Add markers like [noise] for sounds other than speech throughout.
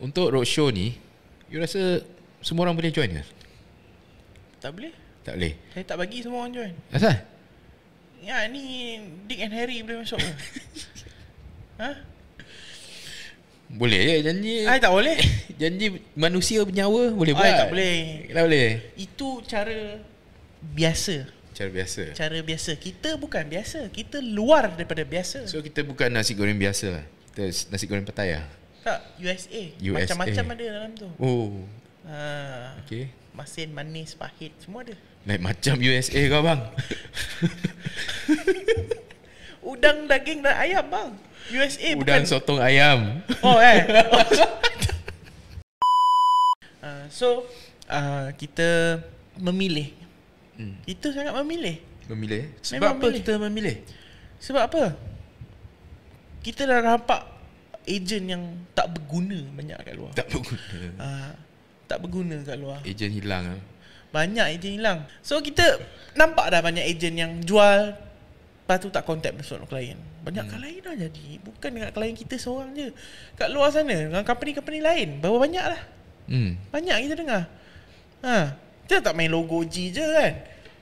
Untuk roadshow ni You rasa Semua orang boleh join ke? Tak boleh. Tak boleh Saya tak bagi semua orang join. Asal? Ya ni Dick and Harry boleh masuk ke? [laughs] ha? Boleh je janji I tak boleh. [laughs] Janji manusia bernyawa Boleh I buat tak boleh. Tak boleh Itu cara biasa. Cara biasa Cara biasa. Kita bukan biasa. Kita luar daripada biasa. So kita bukan nasi goreng biasa lah Kita nasi goreng petaya tak USA. USA. Macam-macam ada dalam tu. Oh Ha. Okay Masin, manis, pahit semua ada. Lain macam USA kau bang [laughs] Udang, daging dan ayam bang. USA Udang bukan. sotong ayam Oh eh. uh, [laughs] so uh, kita memilih. Hmm. Kita sangat memilih. Memilih Sebab Memang apa memilih. kita memilih? Sebab apa? Kita dah nampak ejen yang tak berguna banyak kat luar. Tak berguna Uh, tak berguna kat luar. Ejen hilang lah Banyak ejen hilang. So kita nampak dah banyak ejen yang jual Lepas tu tak contact besok klien Banyak hmm. klien dah jadi Bukan dekat klien kita seorang je Kat luar sana Dengan company-company lain Berapa banyak lah hmm. Banyak kita dengar ha. Kita tak main logo G je kan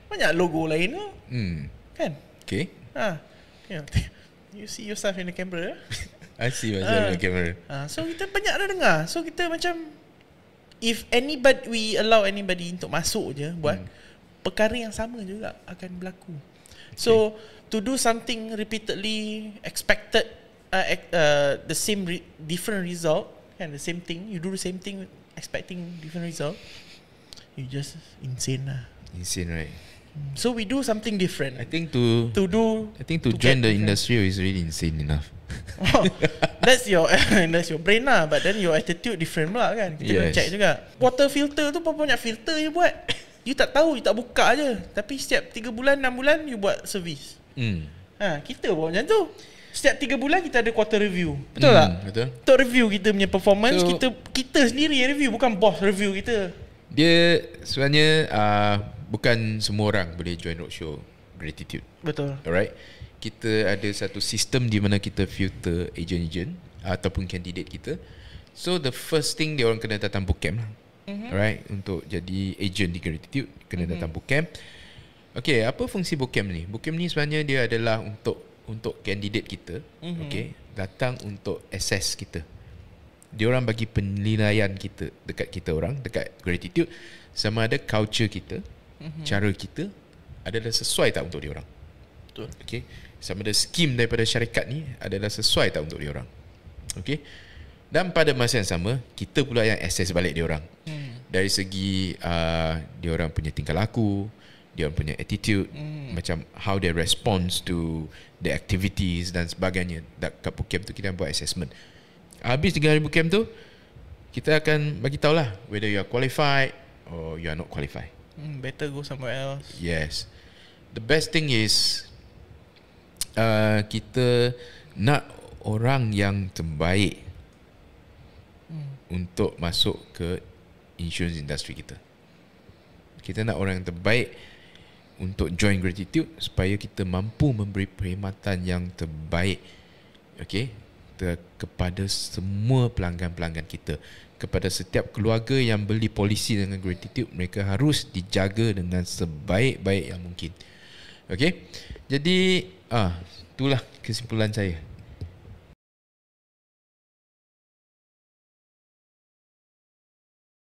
Banyak logo lain tu hmm. Kan Okay ha. You, [laughs] you see yourself in the camera I see macam uh. kamera ha. So kita banyak dah dengar So kita macam If anybody We allow anybody Untuk masuk je Buat Hmm. Perkara yang sama juga Akan berlaku So To do something repeatedly Expected uh, uh, The same re- Different result Kan the same thing You do the same thing Expecting different result You just Insane lah Insane right So we do something different I think to To do I think to, to join the different. industry is really insane enough That's your [laughs] That's your brain lah But then your attitude different pula kan. Kita kena Yes. check juga. Water filter tu Berapa banyak filter je buat. You tak tahu You tak buka je. Tapi setiap 3 bulan 6 bulan You buat service. Hmm. ha, Kita buat macam tu. Setiap 3 bulan Kita ada quarter review. Betul Hmm, tak? Betul. Untuk review kita punya performance So- Kita kita sendiri yang review Bukan boss review kita. Dia sebenarnya uh, Bukan semua orang boleh join roadshow Gratitude. Betul. Alright. Kita ada satu sistem di mana kita filter agent-agent Ataupun candidate kita. So the first thing dia orang kena datang bootcamp lah. Mm-hmm. Alright. Untuk jadi agent di Gratitude Kena mm-hmm. datang bootcamp. Okay apa fungsi bootcamp ni? Bootcamp ni sebenarnya dia adalah untuk Untuk candidate kita mm-hmm. Okay Datang untuk assess kita. Dia orang bagi penilaian kita dekat kita orang dekat gratitude sama ada culture kita mm-hmm. cara kita adalah sesuai tak untuk dia orang Betul. Okey. Sama ada skim daripada syarikat ni adalah sesuai tak untuk dia orang okey. Dan pada masa yang sama kita pula yang assess balik dia orang hmm. dari segi uh, dia orang punya tingkah laku dia orang punya attitude Hmm. macam how they response to the activities dan sebagainya. Dekat bootcamp tu kita buat assessment. Habis 3 hari bootcamp tu kita akan bagi tahulah whether you are qualified or you are not qualified Hmm, Better go somewhere else yes the best thing is uh, kita nak orang yang terbaik hmm. untuk masuk ke insurance industry kita. Kita nak orang yang terbaik untuk join gratitude supaya kita mampu memberi perkhidmatan yang terbaik okay, ter, kepada semua pelanggan-pelanggan kita. Kepada setiap keluarga yang beli polisi dengan gratitude, mereka harus dijaga dengan sebaik-baik yang mungkin. Okay, jadi ah itulah kesimpulan saya.